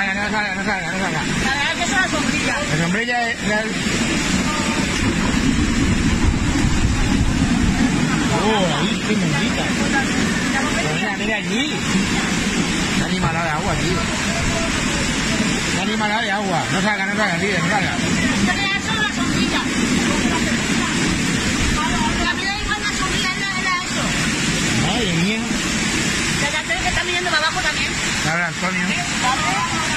salga, no salga, no salga, no salga. La verdad es que es una sombrilla. La sombrilla es... La... Oh, ahí, qué mendita. Mira, mira allí. Una animalada de agua, tío. Una animalada de agua. No salga, no salga, tío, no salga. Le da una sombrilla. Madre mía. La que está mirando para abajo también. Ahora, Antonio. ¿Eh?